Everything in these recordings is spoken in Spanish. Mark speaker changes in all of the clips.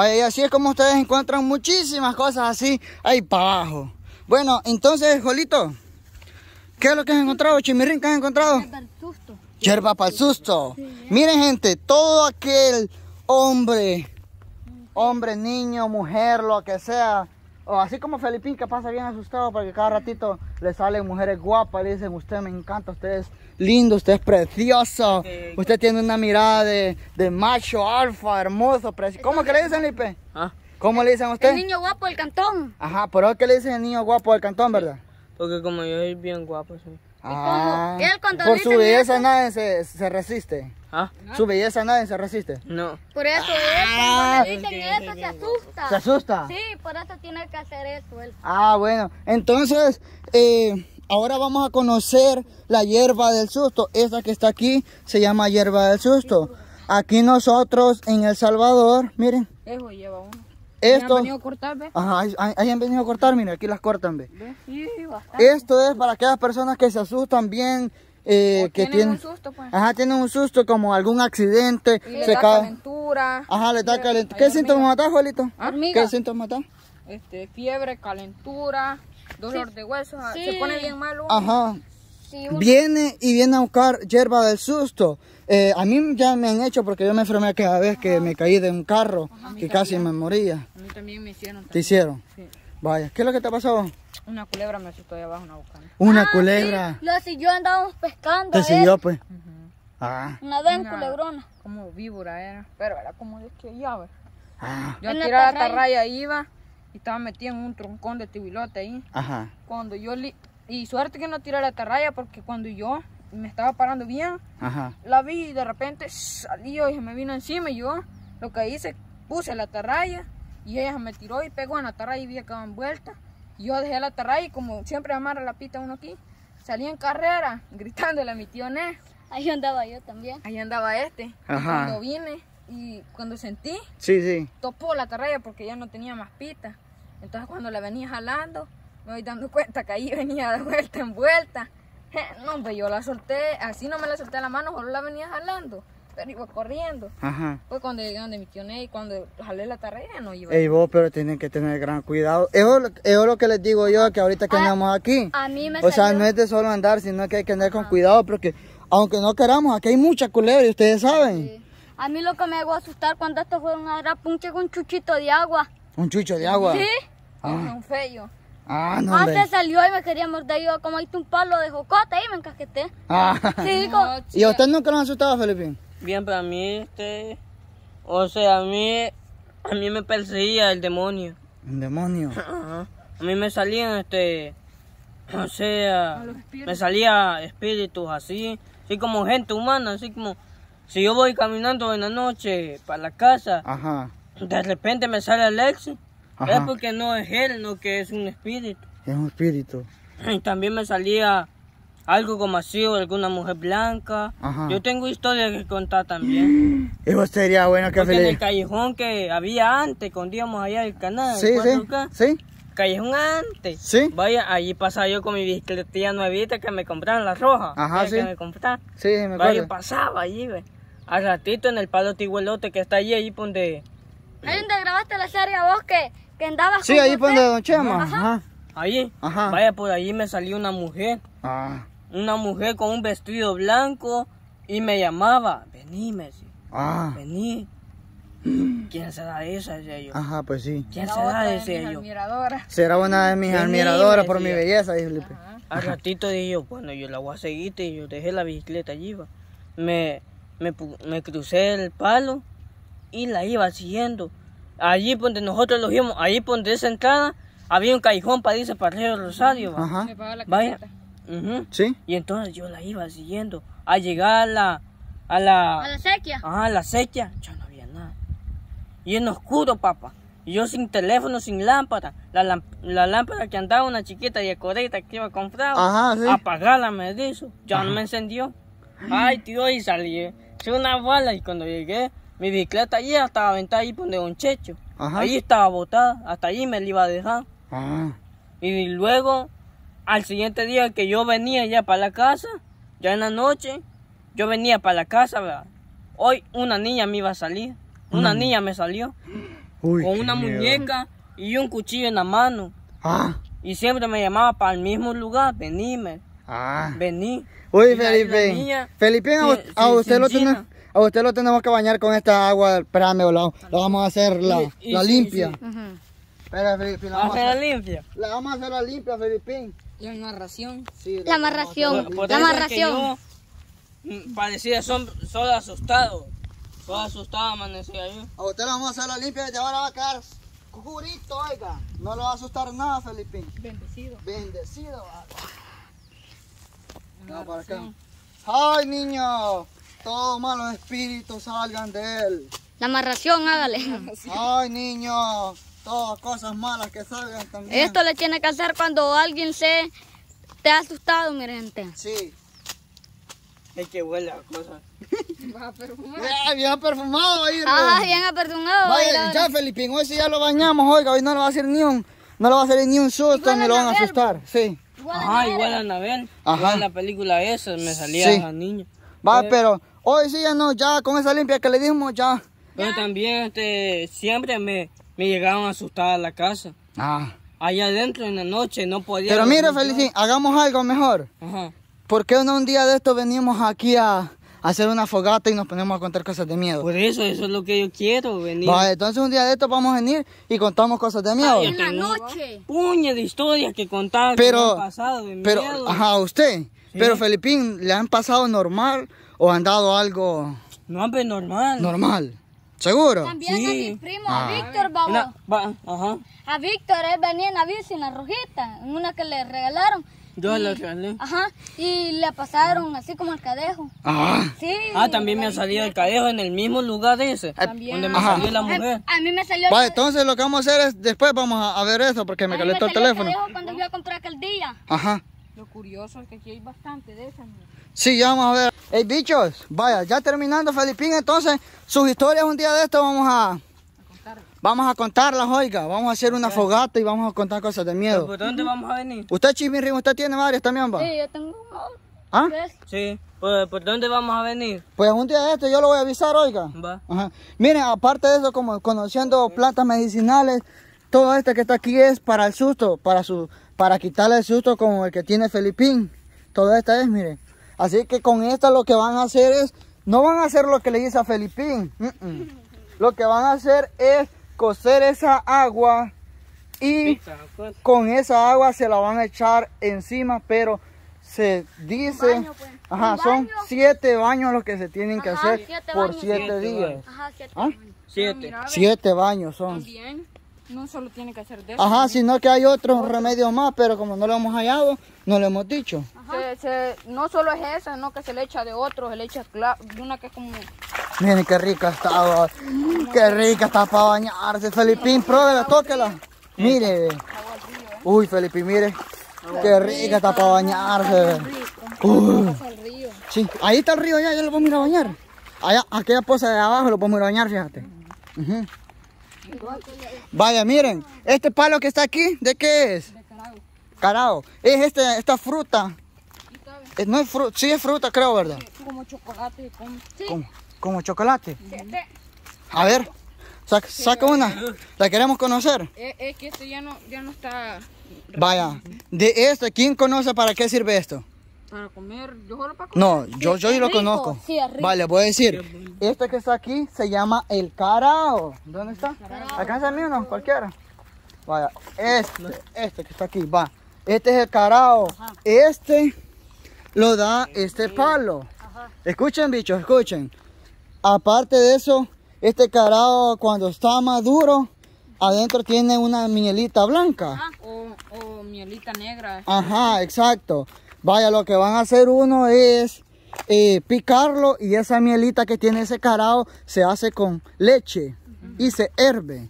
Speaker 1: Vaya, y así es como ustedes encuentran muchísimas cosas así ahí para abajo. Bueno, entonces, Jolito, ¿qué es lo que has encontrado, Chimirrín? ¿Qué has encontrado?
Speaker 2: Para el susto.
Speaker 1: Yerba para el susto. Miren, gente, todo aquel hombre, hombre, niño, mujer, lo que sea, o así como Felipín que pasa bien asustado porque cada ratito le salen mujeres guapas, le dicen, usted me encanta, usted es lindo, usted es precioso, usted tiene una mirada de, de macho, alfa, hermoso, precioso. ¿Cómo que le dicen, Lipe?
Speaker 3: Ah,
Speaker 1: ¿Cómo le dicen a usted?
Speaker 2: El niño guapo del cantón.
Speaker 1: Ajá, pero es que le dicen el niño guapo del cantón, ¿verdad?
Speaker 3: porque como yo soy bien guapo, sí.
Speaker 1: Ah,
Speaker 2: él cuando
Speaker 1: por su belleza nadie se, se resiste.
Speaker 3: Ah,
Speaker 1: Su belleza nadie se resiste.
Speaker 3: no.
Speaker 2: Por eso él
Speaker 1: Ah.
Speaker 2: cuando le dicen eso se asusta.
Speaker 1: ¿Se asusta?
Speaker 2: Sí, por eso tiene que hacer eso él.
Speaker 1: Ah, bueno. Entonces, eh, ahora vamos a conocer la hierba del susto. Esta que está aquí se llama hierba del susto. Aquí nosotros en El Salvador, miren,
Speaker 4: Eso lleva uno.
Speaker 1: esto...
Speaker 4: ¿Han venido a cortar, ve?
Speaker 1: Ajá, han venido a cortar, miren, aquí las cortan, ve.
Speaker 4: Ve, Sí.
Speaker 1: Esto es para aquellas personas que se asustan bien, eh, que
Speaker 4: tienen
Speaker 1: tienen...
Speaker 4: un susto, pues.
Speaker 1: Ajá, tienen un susto como algún accidente,
Speaker 4: Y le
Speaker 1: se cae...
Speaker 4: calentura,
Speaker 1: Ajá, le da calentura. ¿Qué síntomas da, Juelito?
Speaker 2: Hormiga.
Speaker 1: ¿Qué síntomas da?
Speaker 4: este, fiebre, calentura, dolor de huesos.
Speaker 2: Sí.
Speaker 4: Se pone bien malo.
Speaker 1: Ajá.
Speaker 2: Sí,
Speaker 1: Viene y viene a buscar hierba del susto. Eh, a mí ya me han hecho porque yo me enfermé aquella vez que me caí de un carro que casi me moría.
Speaker 4: A mí también me hicieron.
Speaker 1: ¿Te hicieron?
Speaker 4: Sí.
Speaker 1: Vaya, ¿qué es lo que te pasó?
Speaker 4: Una culebra me asustó de abajo una bocana.
Speaker 1: Una
Speaker 2: Ah,
Speaker 1: culebra.
Speaker 2: sí, Lo siguió andábamos pescando.
Speaker 1: Te
Speaker 2: él.
Speaker 1: siguió pues. Ah,
Speaker 2: Una vez en
Speaker 4: Una-
Speaker 2: culebrona.
Speaker 4: Como víbora era. Pero era como de que ya, ve.
Speaker 1: ah,
Speaker 4: Yo
Speaker 2: En la
Speaker 4: tiraba la
Speaker 2: atarraya.
Speaker 4: atarraya iba y estaba metido en un troncón de tibilote ahí.
Speaker 1: ajá.
Speaker 4: Cuando yo li- y suerte que no tiré la atarraya porque cuando yo me estaba parando bien,
Speaker 1: Ajá.
Speaker 4: la vi y de repente salió y se me vino encima y yo lo que hice, puse la atarraya y ella se me tiró y pegó en la atarraya y vi que quedaba envuelta. Yo dejé la atarraya y como siempre amarra la pita uno aquí, salí en carrera gritándole a mi tío Né.
Speaker 2: Ahí andaba yo también.
Speaker 4: Ahí andaba este.
Speaker 1: Ajá.
Speaker 4: Cuando vine y cuando sentí,
Speaker 1: Sí, sí.
Speaker 4: topó la atarraya porque ya no tenía más pita. Entonces cuando la venía jalando, me voy dando cuenta que ahí venía de vuelta en vuelta. No, hombre, yo la solté, así no me la solté a la mano, solo la venía jalando, pero iba corriendo.
Speaker 1: Ajá.
Speaker 4: Fue cuando llegué donde mi tío Ney, y cuando jalé la atarraya no iba.
Speaker 1: Ey, vos, pero tienen que tener gran cuidado. Eso es lo- eso es lo que les digo yo, que ahorita que
Speaker 2: Ah,
Speaker 1: andamos aquí.
Speaker 2: A mí me
Speaker 1: O sea, no es de solo andar, sino que hay que andar con cuidado, porque aunque no queramos, aquí hay mucha culebra y ustedes saben.
Speaker 2: Sí. A mí lo que me hago asustar cuando estos fueron a punche con un chuchito de agua.
Speaker 1: Un chucho de agua.
Speaker 2: ¿Sí?
Speaker 4: Es un feo.
Speaker 1: Ah, no, hombre.
Speaker 2: Antes salió y me quería morder yo como hice un palo de jocote y me encasqueté.
Speaker 1: Ah.
Speaker 2: Sí,
Speaker 4: No,
Speaker 2: como-
Speaker 1: ¿Y a usted nunca lo han asustado, Felipe?
Speaker 3: Bien, para mí, este... O sea, a mí... A mí me perseguía el demonio.
Speaker 1: Un demonio.
Speaker 3: Ajá. A mí me salían, este... O sea... Me salía espíritus así. Así como gente humana, así como... Si yo voy caminando en la noche para la casa,
Speaker 1: Ajá.
Speaker 3: de repente me sale Alexis.
Speaker 1: Ajá.
Speaker 3: Es porque no es él, no que es un espíritu.
Speaker 1: Es un espíritu.
Speaker 3: Y también me salía algo como así, o alguna mujer blanca.
Speaker 1: Ajá.
Speaker 3: Yo tengo historias que contar también.
Speaker 1: Eso sería bueno que
Speaker 3: Porque en el callejón que había antes, cuando íbamos allá al canal,
Speaker 1: Sí, sí.
Speaker 3: 4K,
Speaker 1: Sí.
Speaker 3: callejón antes.
Speaker 1: Sí.
Speaker 3: Vaya, allí pasaba yo con mi bicicleta nuevita que me compraron la roja.
Speaker 1: Ajá, sí.
Speaker 3: Que me compraron.
Speaker 1: Sí, me
Speaker 3: Vaya, yo
Speaker 1: acuerdo.
Speaker 3: pasaba allí, ve. Al ratito en el palo tiguelote que está allí, allí donde...
Speaker 2: Ahí donde grabaste la serie vos que, que andabas
Speaker 1: Sí,
Speaker 2: con
Speaker 1: ahí pone Don Chema. Ajá.
Speaker 3: Allí.
Speaker 1: Ajá.
Speaker 3: Vaya, por allí me salió una mujer.
Speaker 1: Ah.
Speaker 3: Una mujer con un vestido blanco y me llamaba. Vení, me decía.
Speaker 1: Ah.
Speaker 3: Vení. ¿Quién será esa? Decía yo.
Speaker 1: Ajá, pues sí.
Speaker 3: ¿Quién
Speaker 4: La
Speaker 3: será?
Speaker 4: otra de
Speaker 3: Decía yo.
Speaker 1: Será una de mis
Speaker 3: Vení,
Speaker 1: admiradoras por mi belleza, dijo Felipe.
Speaker 3: Al ratito dije yo, bueno, yo la voy a seguir, y yo dejé la bicicleta allí, va. Me, me, me crucé el palo y la iba siguiendo. Allí donde nosotros lo vimos, ahí donde esa entrada, había un callejón para irse para Río Rosario, va.
Speaker 1: Ajá.
Speaker 3: Vaya.
Speaker 4: Caseta.
Speaker 3: Ujú.
Speaker 1: Sí.
Speaker 3: Y entonces yo la iba siguiendo. A llegar a la, a la,
Speaker 2: A la sequía.
Speaker 3: Ajá, la sequía, ya no había nada. Y en oscuro, papá. Y yo sin teléfono, sin lámpara. La, la lámpara que andaba una chiquita y correcta que iba a comprar.
Speaker 1: Ajá, sí.
Speaker 3: Apagarla me dijo. Ya no me encendió. Ay, tío, y salí. Hice una bala y cuando llegué, mi bicicleta allí estaba aventada ahí donde un checho.
Speaker 1: Ajá.
Speaker 3: Ahí estaba botada. Hasta allí me la iba a dejar.
Speaker 1: Ah.
Speaker 3: Y luego, al siguiente día que yo venía ya para la casa, ya en la noche, yo venía para la casa, ¿verdad? Hoy una niña me iba a salir. Una
Speaker 1: Una
Speaker 3: niña me salió.
Speaker 1: Uy,
Speaker 3: con una
Speaker 1: miedo.
Speaker 3: muñeca y un cuchillo en la mano.
Speaker 1: Ah,
Speaker 3: Y siempre me llamaba para el mismo lugar, venime,
Speaker 1: ah.
Speaker 3: vení.
Speaker 1: Uy, Felipe.
Speaker 3: niña,
Speaker 1: Felipe, a,
Speaker 3: sí,
Speaker 1: a
Speaker 3: sí,
Speaker 1: usted
Speaker 3: sí,
Speaker 1: lo a usted lo tenemos que bañar con esta agua. Espérame, la, la vamos a hacer la,
Speaker 3: Y- y
Speaker 1: la
Speaker 3: sí,
Speaker 1: limpia.
Speaker 3: sí.
Speaker 2: Ujú.
Speaker 1: Espera, Felipe, la
Speaker 3: ¿Vas a
Speaker 1: vamos a
Speaker 3: hacer la limpia?
Speaker 1: la vamos a hacer la limpia, Felipe.
Speaker 4: La narración.
Speaker 1: Sí,
Speaker 2: La amarración.
Speaker 1: la
Speaker 3: Por,
Speaker 1: limpia.
Speaker 3: por
Speaker 2: La
Speaker 3: eso es que
Speaker 2: amarración.
Speaker 3: yo mm, parecía son, solo asustado. Solo asustado amanecía yo.
Speaker 1: A usted le vamos a hacer la limpia y ahora va a quedar jurito, oiga. No le va a asustar nada, Felipe.
Speaker 4: Bendecido.
Speaker 1: Bendecido. va. No, para acá. Ay, niño. Todos malos espíritus salgan de él.
Speaker 2: La amarración, hágale.
Speaker 1: Ay, niño. Todas cosas malas que salgan también.
Speaker 2: Esto le tiene que hacer cuando alguien se te ha asustado, mi gente.
Speaker 1: Sí.
Speaker 3: Es que huele la cosa.
Speaker 4: Va a perfumar.
Speaker 1: Eh, bien perfumado ahí.
Speaker 2: Ah, bien aperturado.
Speaker 1: Vaya, ya, Felipín, hoy sí ya lo bañamos, oiga, hoy no le va a hacer ni un, no le va a hacer ni un susto, ni
Speaker 2: a
Speaker 1: lo van a asustar, sí.
Speaker 3: Ajá, igual a Anabel.
Speaker 1: Ajá.
Speaker 3: Igual la película esa, me salía
Speaker 1: Sí.
Speaker 3: esa niña.
Speaker 1: Va, pero hoy sí ya no, ya con esa limpia que le dimos, ya.
Speaker 3: Pero también este, siempre me, me llegaban a asustar a la casa.
Speaker 1: Ah.
Speaker 3: Allá adentro en la noche no podía.
Speaker 1: Pero mire. Felicín, hagamos algo mejor.
Speaker 3: Ajá.
Speaker 1: ¿Por qué no un día de esto venimos aquí a, a hacer una fogata y nos ponemos a contar cosas de miedo?
Speaker 3: Por eso, eso es lo que yo quiero, venir.
Speaker 1: Va, entonces un día de esto vamos a venir y contamos cosas de miedo.
Speaker 3: Ay,
Speaker 2: En la noche.
Speaker 3: Puña de historias que contar que
Speaker 1: Pero,
Speaker 3: han pasado de
Speaker 1: pero,
Speaker 3: miedo.
Speaker 1: ajá, usted. Pero Felipín, ¿le han pasado normal o han dado algo
Speaker 3: No, hombre, normal.
Speaker 1: normal? ¿Seguro?
Speaker 2: También a
Speaker 3: Sí.
Speaker 2: mi primo, a
Speaker 1: Ah.
Speaker 2: Víctor, babo.
Speaker 3: Una- va, ajá.
Speaker 2: A Víctor, él venía en la bici, en la rojita, en una que le regalaron.
Speaker 3: Yo la regalé.
Speaker 2: Ajá, y le pasaron así como el cadejo.
Speaker 1: Ah.
Speaker 2: Sí.
Speaker 3: Ah, también me ha salido el cadejo en el mismo lugar ese.
Speaker 4: También.
Speaker 3: Donde me
Speaker 1: Ajá.
Speaker 3: salió la mujer.
Speaker 2: A mí me salió el
Speaker 1: Va, entonces lo que vamos a hacer es, después vamos a, a ver eso porque me
Speaker 2: a mí me
Speaker 1: calentó el
Speaker 2: salió
Speaker 1: teléfono.
Speaker 2: cadejo cuando fui a comprar aquel día.
Speaker 1: Ajá.
Speaker 4: Lo curioso es que aquí hay bastante de esas. ¿no?
Speaker 1: Sí, ya vamos a ver. Hey, bichos, vaya, ya terminando Felipín, entonces sus historias un día de esto vamos a... Vamos a contarlas, oiga. Vamos a hacer una fogata y vamos a contar cosas de miedo.
Speaker 3: ¿Por dónde vamos a venir?
Speaker 1: Usted, Chimirrín, usted tiene varias también, va.
Speaker 2: Sí, yo tengo
Speaker 1: ¿Ah?
Speaker 2: tres.
Speaker 3: Sí. ¿Por, por dónde vamos a venir?
Speaker 1: Pues un día de esto yo lo voy a avisar, oiga.
Speaker 3: Va.
Speaker 1: Ajá. Miren, aparte de eso, como conociendo plantas medicinales, todo este que está aquí es para el susto, para su, para quitarle el susto como el que tiene Felipín. Todo esto es, miren. Así que con esta lo que van a hacer es, no van a hacer lo que le dice a Felipín. mm, mm. Lo que van a hacer es cocer esa agua y
Speaker 3: pues.
Speaker 1: con esa agua se la van a echar encima, pero se dice,
Speaker 2: baño, pues.
Speaker 1: ajá, son
Speaker 2: baño.
Speaker 1: siete baños los que se tienen que
Speaker 2: Ajá,
Speaker 1: hacer
Speaker 2: siete
Speaker 1: por
Speaker 2: baños.
Speaker 1: siete
Speaker 3: Siete
Speaker 1: días.
Speaker 2: Ajá, siete.
Speaker 1: ¿Ah?
Speaker 3: Siete.
Speaker 1: Siete baños son.
Speaker 4: También, no solo tiene que ser de eso.
Speaker 1: Ajá, sino que hay otros remedios más, pero como no lo hemos hallado, no lo hemos dicho.
Speaker 4: Se- se- no solo es esa, no que se le echa de otro, se le echa de una que es como
Speaker 1: Miren qué rica está, qué rica está para bañarse. Felipín, pruébela, tóquela. Mire. Uy, Felipín, mire. Qué rica está para bañarse. Uy. Sí, ahí está el río ya, ya lo podemos ir a bañar. Allá, aquella poza de abajo lo podemos ir a bañar, fíjate. Ujú. Vaya, miren, este palo que está aquí, ¿de qué es?
Speaker 4: De carajo.
Speaker 1: Carao, es este, esta fruta. Eh, No es fruta, sí es fruta, creo, ¿verdad?
Speaker 4: Como chocolate, como...
Speaker 1: Como, como chocolate. A ver, saca, saca una. La queremos conocer.
Speaker 4: Es, es que esto ya no, ya no está
Speaker 1: Vaya, de este, ¿quién conoce para qué sirve esto?
Speaker 4: Para comer, yo solo para comer.
Speaker 1: No, yo, yo lo
Speaker 2: rico,
Speaker 1: conozco.
Speaker 2: sí, es rico.
Speaker 1: Vale, voy a decir, este que está aquí se llama el carao. ¿Dónde está? Alcanza el mío, no, cualquiera. Vaya, este, este que está aquí, va. Este es el carao. Este lo da este palo. Escuchen, bichos, escuchen. Aparte de eso, este carao cuando está maduro, adentro tiene una mielita blanca.
Speaker 4: O, o mielita negra.
Speaker 1: Ajá, exacto. Vaya, lo que van a hacer uno es eh, picarlo y esa mielita que tiene ese carao se hace con leche y se herve.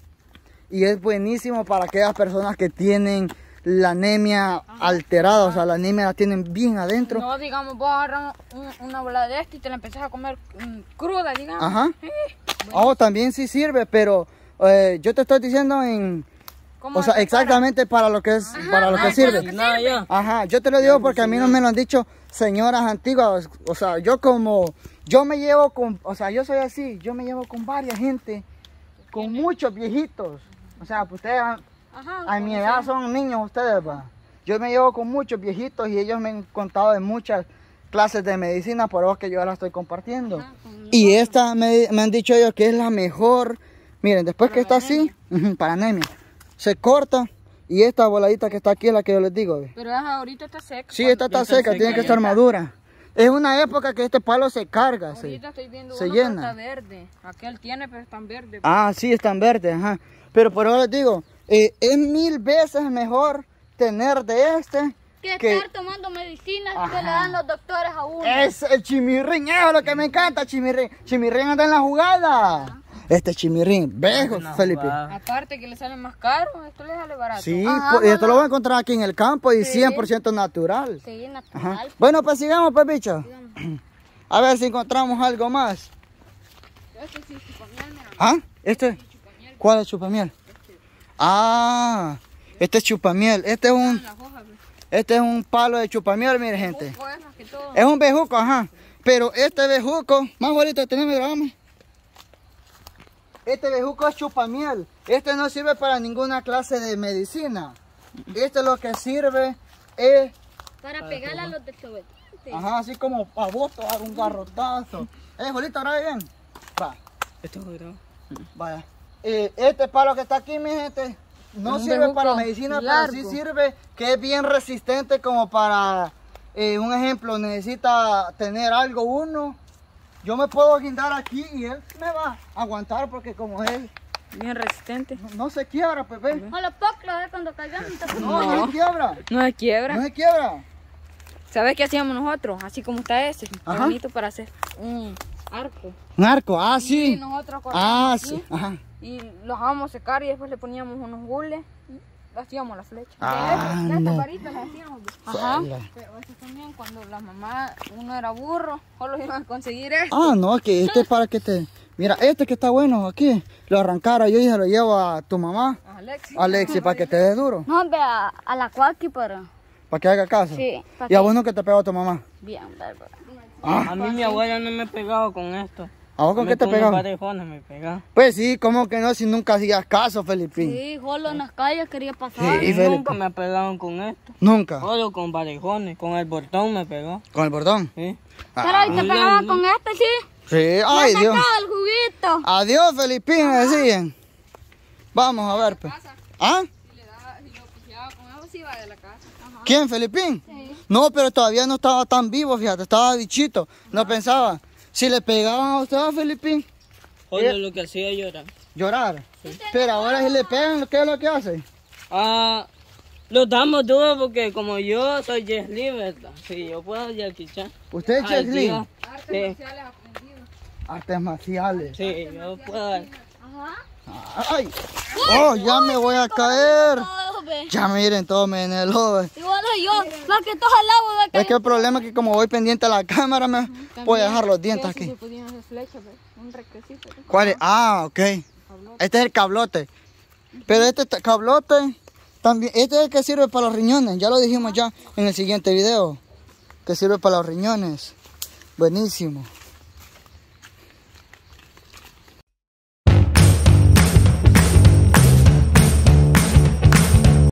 Speaker 1: Y es buenísimo para aquellas personas que tienen la anemia alterada, o sea, la anemia la tienen bien adentro.
Speaker 4: No, digamos, vos agarras un- una bola de este y te la empezás a comer mm, cruda, digamos.
Speaker 1: Ajá. Oh, también sí sirve, pero eh, yo te estoy diciendo en,
Speaker 4: ¿Cómo
Speaker 1: o sea, exactamente para lo que es, para lo que sirve.
Speaker 3: Nada ya.
Speaker 1: Ajá, yo te lo digo porque a mí no me lo han dicho señoras antiguas. O sea, yo como, yo me llevo con, o sea, yo soy así, yo me llevo con varias gente con muchos viejitos. O sea, pues ustedes a,
Speaker 2: Ajá.
Speaker 1: mi edad son niños ustedes, va. Yo me llevo con muchos viejitos y ellos me han contado de muchas clases de medicina, por eso que yo ahora estoy compartiendo. Y esta me, me han dicho ellos que es la mejor. Miren, después que está así, para anemia, se corta y esta voladita que está aquí es la que yo les digo. ve.
Speaker 4: Pero ahorita está seca.
Speaker 1: Sí, esta está
Speaker 3: está
Speaker 1: seca,
Speaker 3: seca,
Speaker 1: tiene que estar
Speaker 3: está.
Speaker 1: madura. Es una época que este palo se carga.
Speaker 4: Ahorita estoy viendo
Speaker 1: se
Speaker 4: uno que
Speaker 1: llena.
Speaker 4: está verde. Aquel tiene, pero están verdes.
Speaker 1: Ah, sí, están verdes, ajá. Pero por eso les digo, eh, es mil veces mejor tener de este
Speaker 2: Que
Speaker 1: que
Speaker 2: estar tomando medicinas que le dan los doctores a uno.
Speaker 1: es el chimirrín, eso es lo que me encanta, chimirrín. Chimirrín anda en la jugada. Este chimirrín, vejo,
Speaker 3: Una
Speaker 1: Felipe.
Speaker 4: Aparte que le sale más caro, esto le sale barato.
Speaker 1: Sí,
Speaker 2: Ajá,
Speaker 1: pues, y esto lo voy a encontrar aquí en el campo y 100% natural.
Speaker 2: Sí,
Speaker 1: Ajá.
Speaker 2: natural.
Speaker 1: Bueno, pues sigamos, pues, bicho. A ver si encontramos algo más.
Speaker 4: Este sí, chupamiel, mira.
Speaker 1: ¿Ah? ¿Este? ¿Cuál es chupamiel? Ah, este es chupamiel. Este es un,
Speaker 4: ve.
Speaker 1: este es un palo de chupamiel, mire, gente.
Speaker 4: Es
Speaker 1: un bejuco, ajá. Pero este bejuco, más bonito, teneme, grabame. Este bejuco es chupamiel. Este no sirve para ninguna clase de medicina. Este lo que sirve es,
Speaker 2: Para pegarle a los desobedientes.
Speaker 1: ajá, así como para vos dar un garrotazo. Eh, Jolito, grabe bien. Va,
Speaker 3: Esto
Speaker 1: vaya. Eh, este palo que está aquí, mi gente, no
Speaker 4: Un
Speaker 1: sirve para medicina, pero sí
Speaker 4: largo.
Speaker 1: sirve que es bien resistente como para, eh, un ejemplo, necesita tener algo uno. Yo me puedo guindar aquí y él me va a aguantar porque como él
Speaker 4: Bien resistente.
Speaker 1: no, no se quiebra, Pepe.
Speaker 2: A los pocos, ¿eh? cuando caigamos. te-
Speaker 1: No, no, se quiebra.
Speaker 4: No se quiebra.
Speaker 1: No se quiebra.
Speaker 4: ¿Sabes qué hacíamos nosotros? Así como está ese.
Speaker 1: Ajá.
Speaker 4: Bonito para hacer un arco.
Speaker 1: Un arco, ah,
Speaker 4: Y
Speaker 1: sí.
Speaker 4: nosotros
Speaker 1: Ah, sí.
Speaker 4: aquí
Speaker 1: Ajá.
Speaker 4: Y lo dejábamos secar y después le poníamos unos gules y hacíamos la flecha.
Speaker 1: Ah,
Speaker 4: estas varitas las hacíamos.
Speaker 2: Ajá.
Speaker 4: Pero eso también cuando la mamá, uno era burro, solo iban a conseguir esto.
Speaker 1: Ah, no, es que este es para que te... Mira, este que está bueno aquí, lo arrancara yo y se lo llevo a tu mamá,
Speaker 4: A Alexis.
Speaker 1: Alexi, para que te dé duro,
Speaker 2: No, hombre, a, a la cualqui, pero
Speaker 1: para que haga caso.
Speaker 2: Sí,
Speaker 1: Y a
Speaker 2: que-
Speaker 1: vos nunca te pegó tu mamá.
Speaker 2: bien, bárbaro.
Speaker 3: A mí mi abuela no me pegaba con esto.
Speaker 1: ¿A vos con
Speaker 3: Me
Speaker 1: qué te
Speaker 3: unos
Speaker 1: pegaba?
Speaker 3: parejones me pegaba.
Speaker 1: Pues sí, como que no, si nunca hacías caso, Felipín.
Speaker 2: Sí, solo en las calles quería pasar.
Speaker 1: Sí.
Speaker 3: Y
Speaker 1: Felipe.
Speaker 3: nunca me pegaban con esto.
Speaker 1: Nunca.
Speaker 3: Solo con parejones. Con el portón me pegó.
Speaker 1: Con el bordón.
Speaker 3: ¿sí?
Speaker 2: Pero ahí te
Speaker 3: Ah.
Speaker 2: pegaba con este, sí.
Speaker 1: Sí, ay
Speaker 2: Me
Speaker 1: Dios.
Speaker 2: sacaba el juguito.
Speaker 1: Adiós, Felipín, me decían. Vamos a ver, pues. ¿Ah?
Speaker 4: Si le daba, si lo piseaba con eso, sí iba de la casa.
Speaker 1: ¿Quién, Felipín? No, pero todavía no estaba tan vivo, fíjate, estaba bichito. No pensaba. Si le pegaban a usted, a Felipín,
Speaker 3: Solo lo que hacía yo era.
Speaker 1: llorar. Pero ahora si le pegan, ¿qué es lo que hace?
Speaker 3: Ah, los damos duro porque como yo soy Li, ¿verdad? Sí, yo puedo Jackie Chan.
Speaker 1: ¿Usted es Li?
Speaker 3: Dios. Sí,
Speaker 4: Sociales aprendidos.
Speaker 1: Artes marciales.
Speaker 3: sí, yo puedo.
Speaker 2: Ajá.
Speaker 1: ¡Ay! ¡Oh, ya me voy a caer! Ya miren, todo me en el ojo.
Speaker 2: Igual yo, más que agua
Speaker 1: Es que el problema es que como voy pendiente a la cámara, me voy a dejar los dientes aquí.
Speaker 4: ve.
Speaker 1: ¿Cuál es? Ah, ok. Este es el cablote. Pero este cablote también, este es el que sirve para los riñones. Ya lo dijimos ya en el siguiente video. Que sirve para los riñones. Buenísimo.